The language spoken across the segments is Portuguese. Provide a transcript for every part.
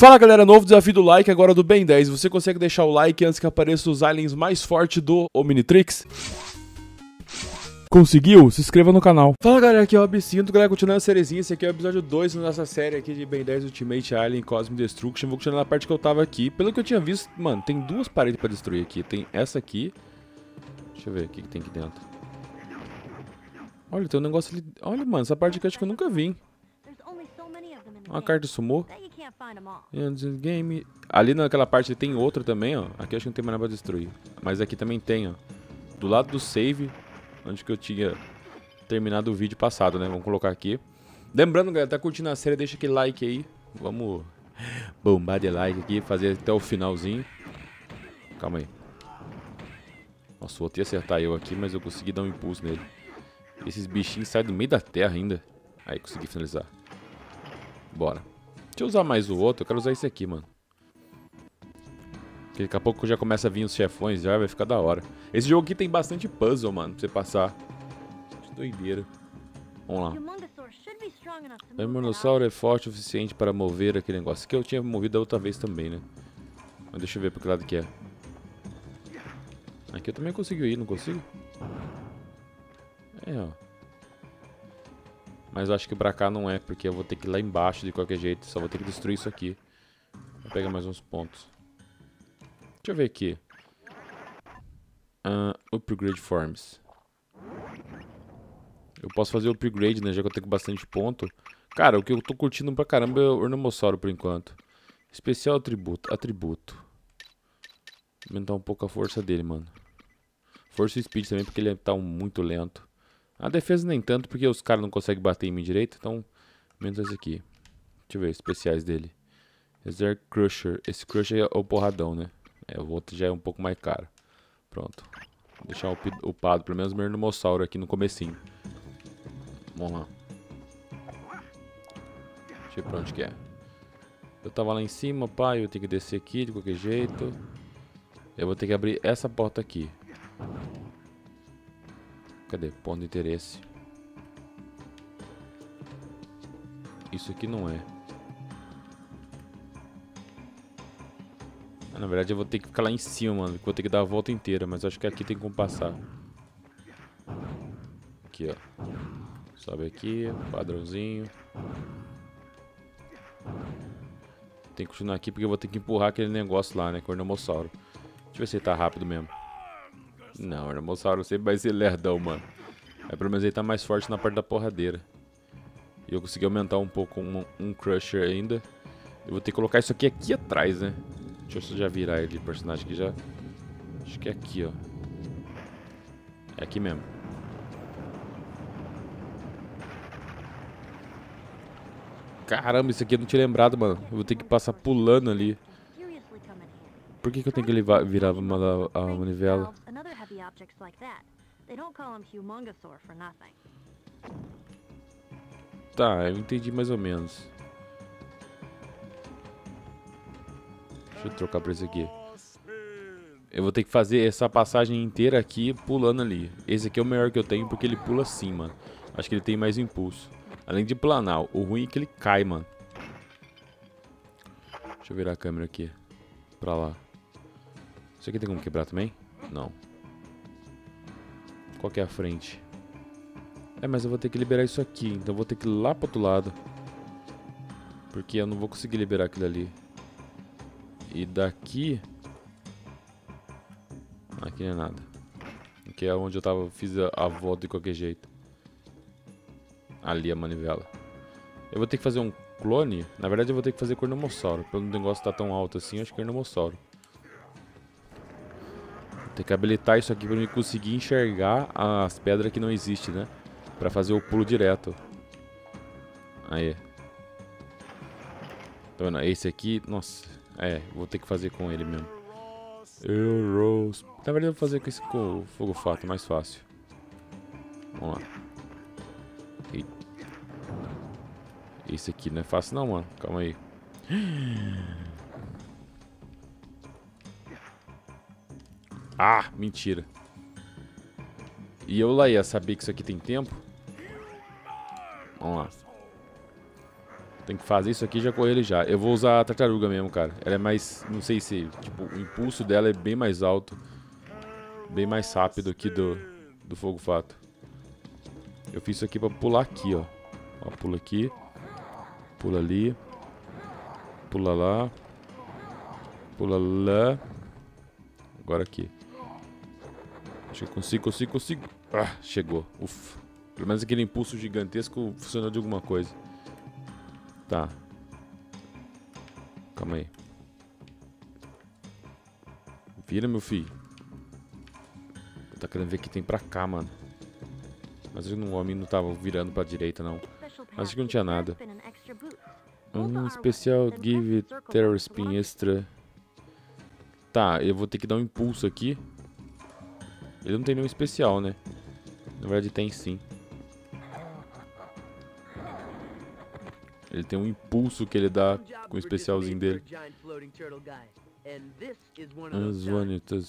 Fala galera, novo desafio do like agora do Ben 10. Você consegue deixar o like antes que apareçam os aliens mais fortes do Omnitrix? Conseguiu? Se inscreva no canal. Fala galera, aqui é o Absinto, galera, continuando a sériezinha, esse aqui é o episódio 2 da nossa série aqui de Ben 10 Ultimate Alien Cosmic Destruction. Vou continuar na parte que eu tava aqui. Pelo que eu tinha visto, mano, tem duas paredes pra destruir aqui. Tem essa aqui. Deixa eu ver o que, que tem aqui dentro. Olha, tem um negócio ali. Olha, mano, essa parte aqui eu acho que eu nunca vi. Uma carta sumou. Game. Ali naquela parte tem outra também, ó. Aqui acho que não tem mais nada pra destruir. Mas aqui também tem, ó. Do lado do save, onde que eu tinha terminado o vídeo passado, né? Vamos colocar aqui. Lembrando, galera, tá curtindo a série, deixa aquele like aí. Vamos bombar de like aqui, fazer até o finalzinho. Calma aí. Nossa, o outro ia acertar eu aqui, mas eu consegui dar um impulso nele. Esses bichinhos saem do meio da terra ainda. Aí, consegui finalizar. Bora. Deixa eu usar mais o outro. Eu quero usar esse aqui, mano. Porque daqui a pouco já começa a vir os chefões já, vai ficar da hora. Esse jogo aqui tem bastante puzzle, mano, pra você passar. Que doideira. Vamos lá. O Monossauro é forte o suficiente para mover aquele negócio. Que eu tinha movido da outra vez também, né? Mas deixa eu ver pro que lado que é. Aqui eu também consigo ir, não consigo? É, ó. Mas eu acho que pra cá não é, porque eu vou ter que ir lá embaixo de qualquer jeito. Só vou ter que destruir isso aqui. Vou pegar mais uns pontos. Deixa eu ver aqui. Uh, upgrade Forms. Eu posso fazer upgrade, né? Já que eu tenho bastante ponto. Cara, o que eu tô curtindo pra caramba é o Ornomossauro por enquanto. Especial atributo. Atributo. Aumentar um pouco a força dele, mano. Força e speed também, porque ele tá muito lento. A defesa nem tanto, porque os caras não conseguem bater em mim direito, então menos esse aqui. Deixa eu ver, especiais dele. Reserve Crusher. Esse Crusher é o porradão, né? É, o outro já é um pouco mais caro. Pronto. Vou deixar upado, pelo menos o Mernomossauro aqui no comecinho. Vamos lá. Deixa eu ver pra onde que é. Eu tava lá em cima, pai, eu tenho que descer aqui de qualquer jeito. Eu vou ter que abrir essa porta aqui. Cadê? Ponto de interesse. Isso aqui não é. Ah, na verdade eu vou ter que ficar lá em cima, mano. Vou ter que dar a volta inteira, mas acho que aqui tem como passar. Aqui, ó. Sobe aqui, padrãozinho. Tem que continuar aqui porque eu vou ter que empurrar aquele negócio lá, né? Cornomossauro. Deixa eu ver se ele tá rápido mesmo. Não, o Hermossauro sempre vai ser lerdão, mano. Aí pelo menos ele tá mais forte na parte da porradeira. E eu consegui aumentar um pouco um, um Crusher ainda. Eu vou ter que colocar isso aqui aqui atrás, né? Deixa eu já virar ele, personagem aqui já. Acho que é aqui, ó. É aqui mesmo. Caramba, isso aqui eu não tinha lembrado, mano. Eu vou ter que passar pulando ali. Por que, que eu tenho que levar, virar uma, a manivela? Tá, eu entendi mais ou menos. Deixa eu trocar pra esse aqui. Eu vou ter que fazer essa passagem inteira aqui pulando ali. Esse aqui é o melhor que eu tenho porque ele pula assim, mano. Acho que ele tem mais impulso. Além de planar. O ruim é que ele cai, mano. Deixa eu virar a câmera aqui. Pra lá. Isso aqui tem como quebrar também? Não. Qual que é a frente? É, mas eu vou ter que liberar isso aqui. Então eu vou ter que ir lá pro outro lado. Porque eu não vou conseguir liberar aquilo ali. E daqui... Aqui não é nada. Aqui é onde eu tava, fiz a, a volta de qualquer jeito. Ali a manivela. Eu vou ter que fazer um clone. Na verdade eu vou ter que fazer cornomossauro. Pelo negócio tá tão alto assim, acho que é cornomossauro. Tem que habilitar isso aqui pra mim conseguir enxergar as pedras que não existem, né? Pra fazer o pulo direto. Aí. Tá vendo? Esse aqui, nossa. É, vou ter que fazer com ele mesmo. Euros. Na verdade eu vou fazer com esse com fogo fato, mais fácil. Vamos lá. Esse aqui não é fácil não, mano. Calma aí. Ah, mentira. E eu lá ia saber que isso aqui tem tempo? Vamos lá. Tem que fazer isso aqui e já correr ele já. Eu vou usar a tartaruga mesmo, cara. Ela é mais... Não sei se... Tipo, o impulso dela é bem mais alto. Bem mais rápido aqui do, do fogo fato. Eu fiz isso aqui pra pular aqui, ó. Ó, pula aqui. Pula ali. Pula lá. Pula lá. Agora aqui. Acho que consigo, consigo, consigo. Ah, chegou. Ufa. Pelo menos aquele impulso gigantesco funcionou de alguma coisa. Tá. Calma aí. Vira, meu filho. Tá querendo ver o que tem pra cá, mano. Mas o homem não tava virando pra direita, não. Mas acho que não tinha nada. Um especial Give Terror Spin Extra. Tá, eu vou ter que dar um impulso aqui. Ele não tem nenhum especial, né? Na verdade tem sim. Ele tem um impulso que ele dá com o especialzinho dele.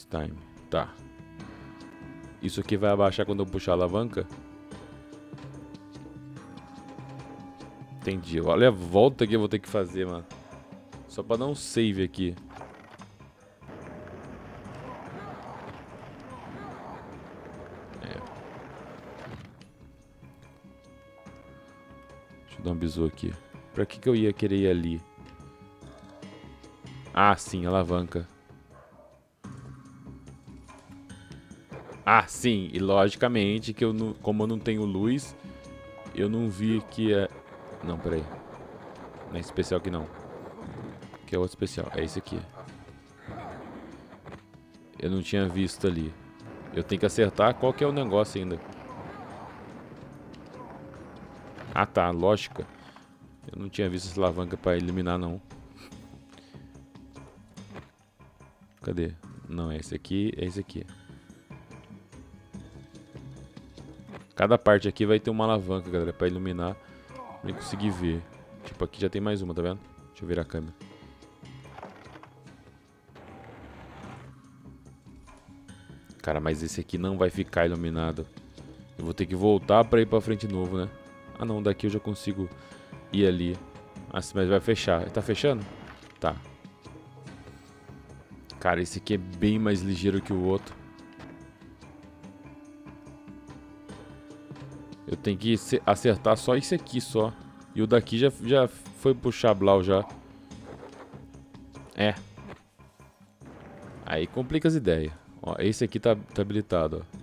Time. Tá. Isso aqui vai abaixar quando eu puxar a alavanca? Entendi. Olha a volta que eu vou ter que fazer, mano. Só pra dar um save aqui. Deixa eu dar um bisu aqui. Pra que, que eu ia querer ir ali? Ah, sim, alavanca. Ah, sim, e logicamente que eu não, como eu não tenho luz, eu não vi que é... Não, peraí. Não é especial aqui não. Que é outro especial, é esse aqui. Eu não tinha visto ali. Eu tenho que acertar qual que é o negócio ainda. Ah tá, lógica. Eu não tinha visto essa alavanca pra eliminar, não. Cadê? Não, é esse aqui, é esse aqui. Cada parte aqui vai ter uma alavanca, galera, pra iluminar. Nem conseguir ver. Tipo, aqui já tem mais uma, tá vendo? Deixa eu virar a câmera. Cara, mas esse aqui não vai ficar iluminado. Eu vou ter que voltar pra ir pra frente de novo, né? Ah, não. Daqui eu já consigo ir ali. Ah, mas vai fechar. Tá fechando? Tá. Cara, esse aqui é bem mais ligeiro que o outro. Eu tenho que acertar só esse aqui só. E o daqui já, já foi pro Chablau já. É. Aí complica as ideias. Ó, esse aqui tá, tá habilitado, ó.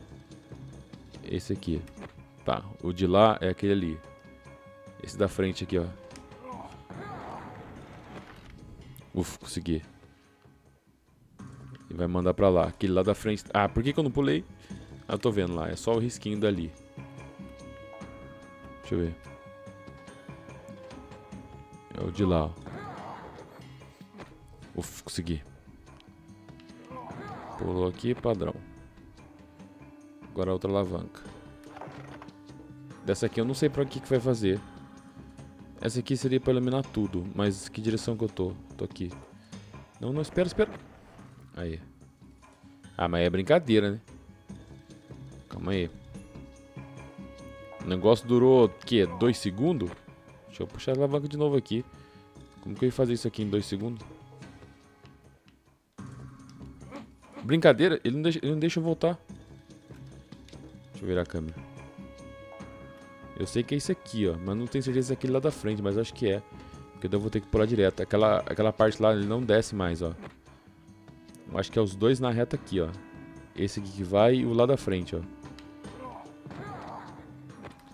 Esse aqui. Tá, o de lá é aquele ali. Esse da frente aqui, ó. Uf, consegui. E vai mandar pra lá. Aquele lá da frente. Ah, por que, que eu não pulei? Ah, eu tô vendo lá. É só o risquinho dali. Deixa eu ver. É o de lá, ó. Uf, consegui. Pulou aqui, padrão. Agora a outra alavanca. Dessa aqui eu não sei pra que, que vai fazer. Essa aqui seria pra iluminar tudo, mas que direção que eu tô? Tô aqui. Não, não, espera, espera. Aí. Ah, mas é brincadeira, né? Calma aí. O negócio durou, o quê? Dois segundos? Deixa eu puxar a alavanca de novo aqui. Como que eu ia fazer isso aqui em dois segundos? Brincadeira? Ele não deixa, ele não deixa eu voltar. Deixa eu virar a câmera. Eu sei que é isso aqui, ó. Mas não tenho certeza se é aquele lá da frente, mas acho que é. Porque eu vou ter que pular direto. Aquela, aquela parte lá, ele não desce mais, ó. Eu acho que é os dois na reta aqui, ó. Esse aqui que vai e o lá da frente, ó.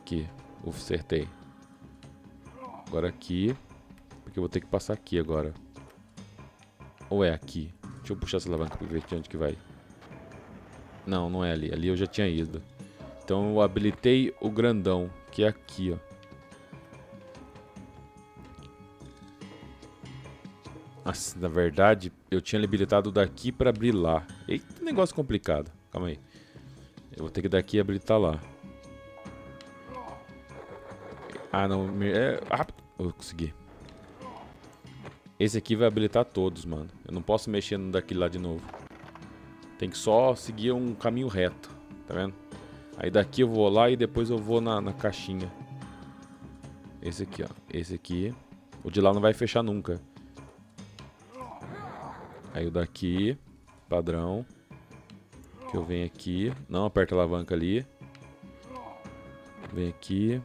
Aqui. Uf, acertei. Agora aqui. Porque eu vou ter que passar aqui agora. Ou é aqui? Deixa eu puxar essa alavanca pra ver de onde que vai. Não, não é ali. Ali eu já tinha ido. Então eu habilitei o grandão que é aqui, ó. Nossa, na verdade, eu tinha habilitado daqui para abrir lá. Eita, negócio complicado. Calma aí. Eu vou ter que daqui habilitar lá. Ah, não. É, rápido. Eu consegui. Esse aqui vai habilitar todos, mano. Eu não posso mexer no daqui lá de novo. Tem que só seguir um caminho reto. Tá vendo? Aí daqui eu vou lá e depois eu vou na, na caixinha. Esse aqui, ó. Esse aqui. O de lá não vai fechar nunca. Aí o daqui, padrão. Que eu venho aqui. Não aperta a alavanca ali. Vem aqui.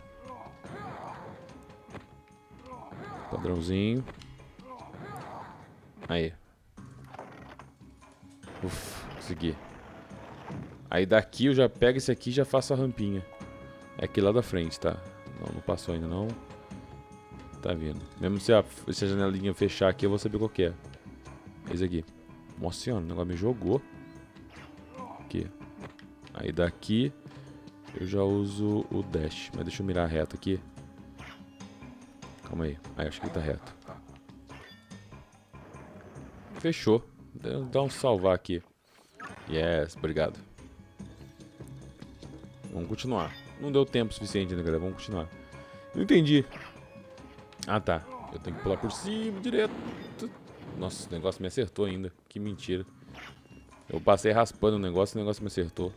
Padrãozinho. Aí. Uf, consegui. Aí daqui eu já pego esse aqui e já faço a rampinha. É aqui lá da frente, tá? Não, não passou ainda não. Tá vindo. Mesmo se a, se a janelinha fechar aqui, eu vou saber qual que é. Esse aqui. Nossa senhora, o negócio me jogou. Aqui. Aí daqui eu já uso o dash. Mas deixa eu mirar reto aqui. Calma aí. Aí, acho que tá reto. Fechou. Dá um salvar aqui. Yes, obrigado. Vamos continuar. Não deu tempo suficiente ainda, galera. Vamos continuar. Não entendi. Ah, tá. Eu tenho que pular por cima, direto. Nossa, o negócio me acertou ainda. Que mentira. Eu passei raspando o negócio e o negócio me acertou.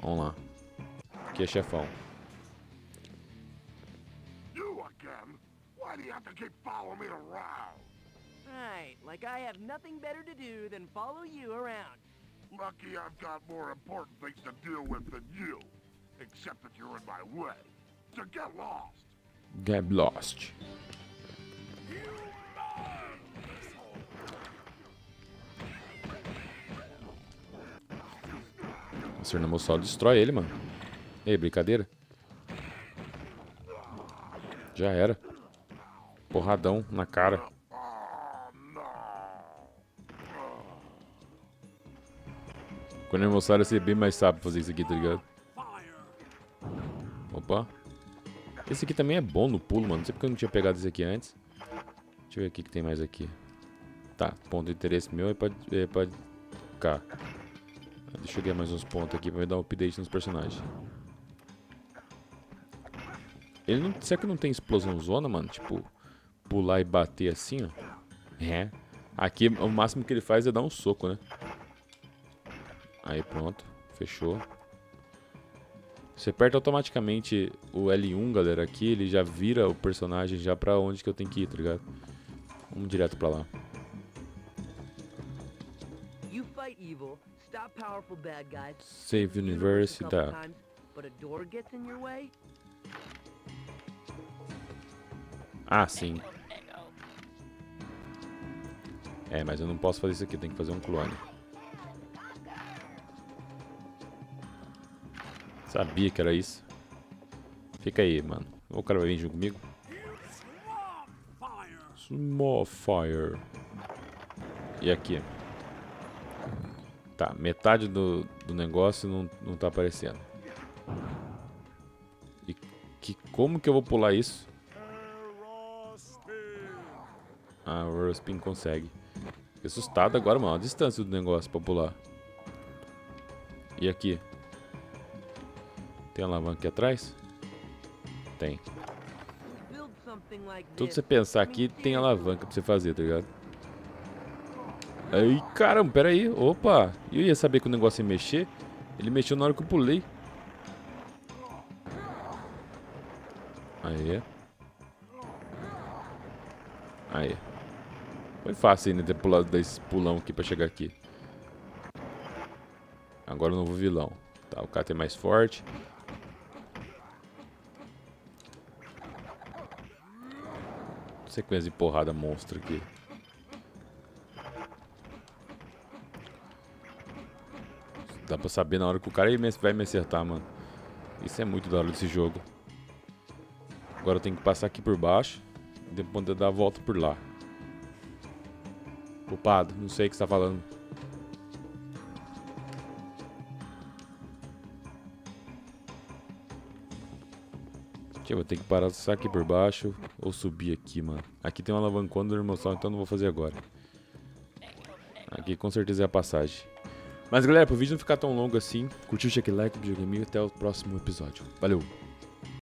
Vamos lá. Aqui é chefão. Right, like I have nothing better to do than follow you around. Lucky I've got more important things to deal with than you. Except that you're in my way. So get lost. Get lost. O Cernamossal destrói ele, mano. Ei, brincadeira. Já era. Porradão na cara. Quando eu mostrar, ser bem mais sábio fazer isso aqui, tá ligado? Opa. Esse aqui também é bom no pulo, mano. Não sei porque eu não tinha pegado esse aqui antes. Deixa eu ver o que tem mais aqui. Tá, ponto de interesse meu é pra, é pra cá. Deixa eu ganhar mais uns pontos aqui pra me dar um update nos personagens. Ele não. Será que não tem explosão zona, mano? Tipo, pular e bater assim, ó. É. Aqui o máximo que ele faz é dar um soco, né? Aí pronto. Fechou. Você aperta automaticamente o L1, galera, aqui, ele já vira o personagem já pra onde que eu tenho que ir, tá ligado? Vamos direto pra lá. Save Universe, tá. Ah, sim. É, mas eu não posso fazer isso aqui, tem que fazer um clone. Sabia que era isso. Fica aí, mano. O cara vai vir junto comigo? Small fire. E aqui? Tá, metade do, do negócio não, não tá aparecendo. E que, como que eu vou pular isso? Ah, o Ruspin consegue. Fiquei assustado agora, mano. A distância do negócio pra pular. E aqui? Tem alavanca aqui atrás? Tem. Tudo você pensar aqui tem alavanca pra você fazer, tá ligado? Aí, caramba, pera aí. Opa, eu ia saber que o negócio ia mexer. Ele mexeu na hora que eu pulei. Aí. Aí. Foi fácil ainda ter pulado desse pulão aqui pra chegar aqui. Agora o novo vilão. Tá, o cara é mais forte. Sequência de porrada monstro aqui. Dá pra saber na hora que o cara vai me acertar, mano. Isso é muito da hora desse jogo. Agora eu tenho que passar aqui por baixo. Depois dar a volta por lá. Culpado, não sei o que você tá falando. Eu vou ter que parar aqui por baixo ou subir aqui, mano. Aqui tem uma alavancona do irmãozão, então não vou fazer agora. Aqui com certeza é a passagem. Mas galera, pro vídeo não ficar tão longo assim, curtiu, cheque like, videogame e até o próximo episódio. Valeu!